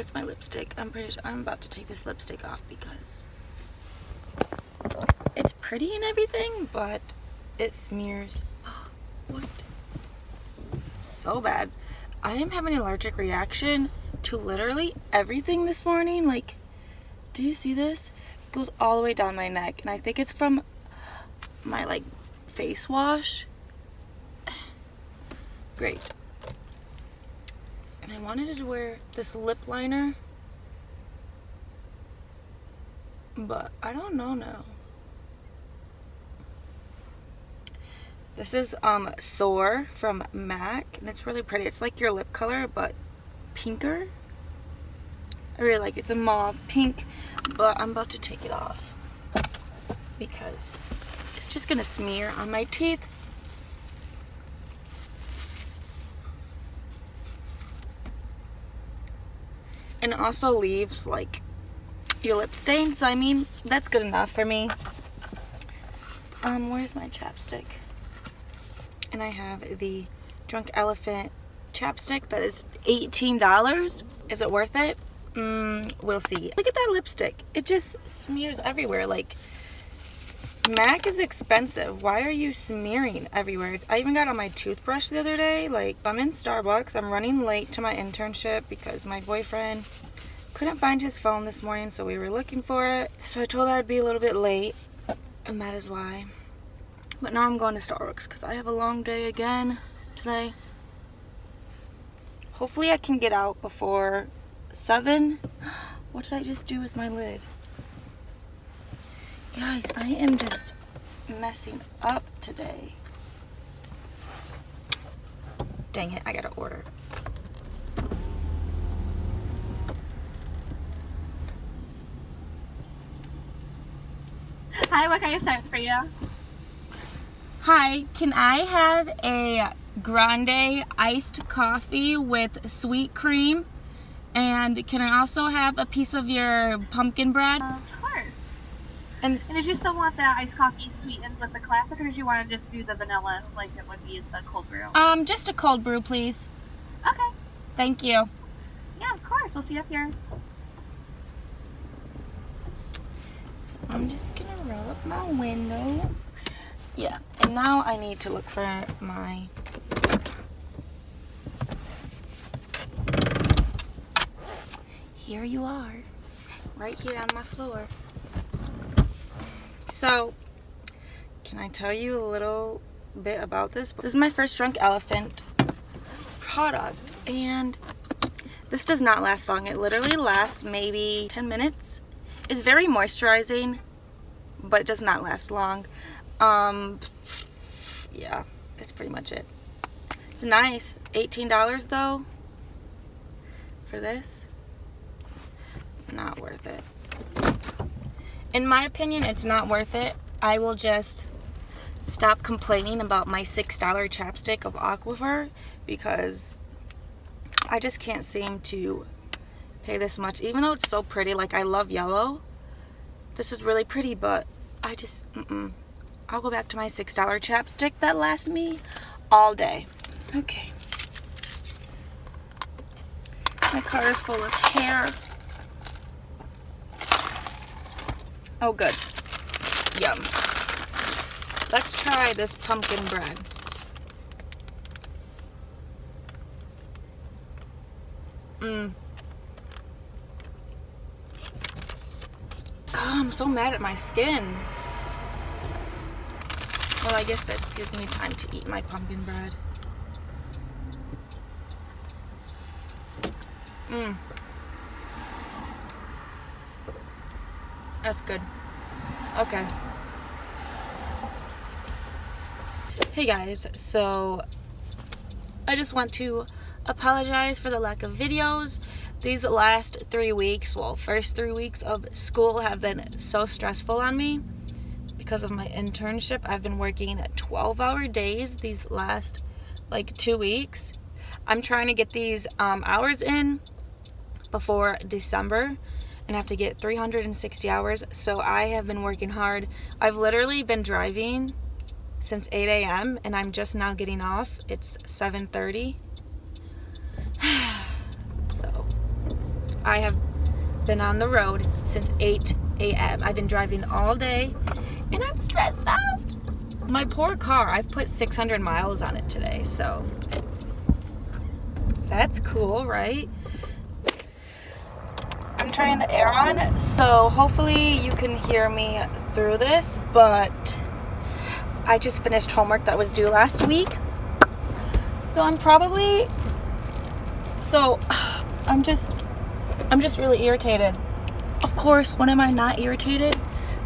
Where's my lipstick? I'm pretty sure I'm about to take this lipstick off because it's pretty and everything, but it smears. What? So bad. I am having an allergic reaction to literally everything this morning. Like, do you see this? It goes all the way down my neck. And I think it's from my like face wash. Great. And I wanted to wear this lip liner. But I don't know now. This is um Soar from MAC and it's really pretty. It's like your lip color but pinker. I really like it. It's a mauve pink but I'm about to take it off because it's just gonna smear on my teeth. And it also leaves like your lip stain so I mean that's good enough for me. Um, where's my chapstick? and I have the Drunk Elephant chapstick that is $18. Is it worth it? Mm, we'll see. Look at that lipstick. It just smears everywhere. Like, MAC is expensive. Why are you smearing everywhere? I even got on my toothbrush the other day. Like, I'm in Starbucks. I'm running late to my internship because my boyfriend couldn't find his phone this morning, so we were looking for it. So I told her I'd be a little bit late, and that is why. But now I'm going to Starbucks because I have a long day again today. Hopefully I can get out before 7. What did I just do with my lid? Guys, I am just messing up today. Dang it, I gotta order. Hi, what can I start for you? Hi, can I have a grande iced coffee with sweet cream? And can I also have a piece of your pumpkin bread? course. And And did you still want that iced coffee sweetened with the classic, or did you want to just do the vanilla like it would be the cold brew? um, just a cold brew, please. Okay. Thank you. Yeah, of course. We'll see you up here. So I'm just gonna roll up my window. Yeah, and now I need to look for my Here you are, right here on my floor. So, can I tell you a little bit about this? This is my first Drunk Elephant product, and this does not last long. It literally lasts maybe 10 minutes. It's very moisturizing, but it does not last long. Um, yeah, that's pretty much it. It's nice. $18 though for this. Not worth it. In my opinion, it's not worth it. I will just stop complaining about my $6 chapstick of Aquaphor because I just can't seem to pay this much. Even though it's so pretty, like I love yellow. This is really pretty, but I just, mm-mm. I'll go back to my $6 chapstick that lasts me all day. Okay. My car is full of hair. Oh, good. Yum. Let's try this pumpkin bread. Mmm. Oh, I'm so mad at my skin. Well, I guess that gives me time to eat my pumpkin bread. Mmm. That's good. Okay. Hey guys, so I just want to apologize for the lack of videos. These last three weeks, well, first three weeks of school have been so stressful on me because of my internship. I've been working 12 hour days these last like two weeks. I'm trying to get these um, hours in before December and have to get 360 hours. So I have been working hard. I've literally been driving since 8 a.m. and I'm just now getting off. It's 7.30. so I have been on the road since 8 a.m. I've been driving all day and I'm stressed out. My poor car, I've put 600 miles on it today, so that's cool, right? I'm turning the air on, so hopefully you can hear me through this, but I just finished homework that was due last week. So I'm probably so I'm just I'm just really irritated. Of course, when am I not irritated?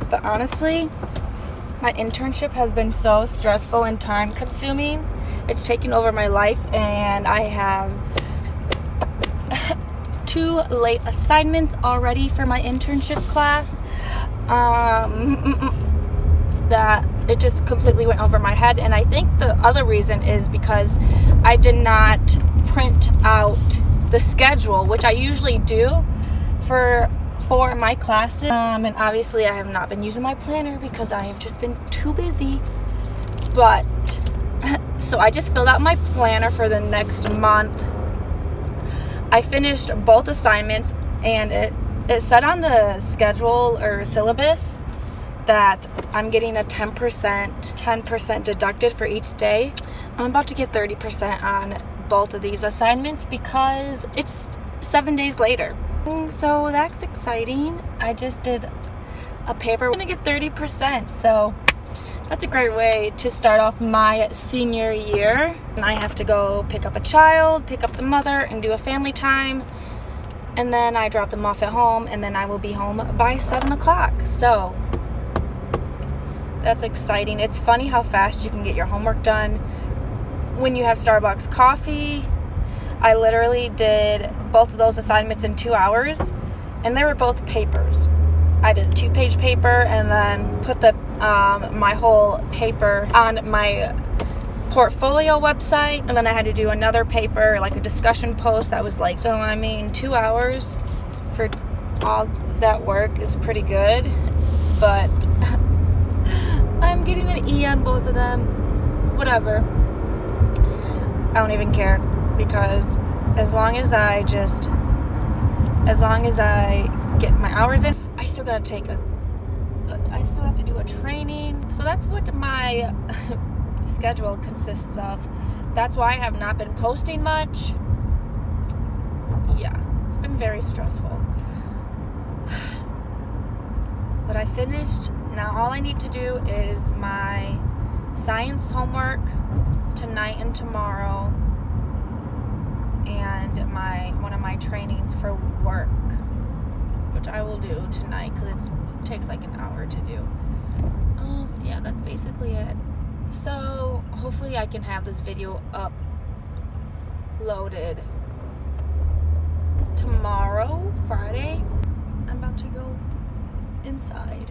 But honestly, my internship has been so stressful and time consuming. It's taken over my life and I have two late assignments already for my internship class. Um, that it just completely went over my head. And I think the other reason is because I did not print out the schedule, which I usually do for for my classes. Um, and obviously, I have not been using my planner because I have just been too busy. But so I just filled out my planner for the next month. I finished both assignments, and it it said on the schedule or syllabus that I'm getting a 10% 10% deducted for each day. I'm about to get 30% on both of these assignments because it's 7 days later. So that's exciting. I just did a paper. I'm to get 30%. So that's a great way to start off my senior year. And I have to go pick up a child, pick up the mother, and do a family time. And then I drop them off at home, and then I will be home by 7 o'clock. So that's exciting. It's funny how fast you can get your homework done when you have Starbucks coffee. I literally did both of those assignments in two hours, and they were both papers. I did a two-page paper and then put the um, my whole paper on my portfolio website, and then I had to do another paper, like a discussion post that was like so. I mean, two hours for all that work is pretty good, but I'm getting an E on both of them. Whatever. I don't even care because as long as I just, as long as I get my hours in, I still gotta take a, I still have to do a training. So that's what my schedule consists of. That's why I have not been posting much. Yeah, it's been very stressful. But I finished now all I need to do is my science homework tonight and tomorrow and my one of my trainings for work which I will do tonight because it takes like an hour to do. Um, yeah, that's basically it. So hopefully I can have this video uploaded tomorrow, Friday. I'm about to go inside.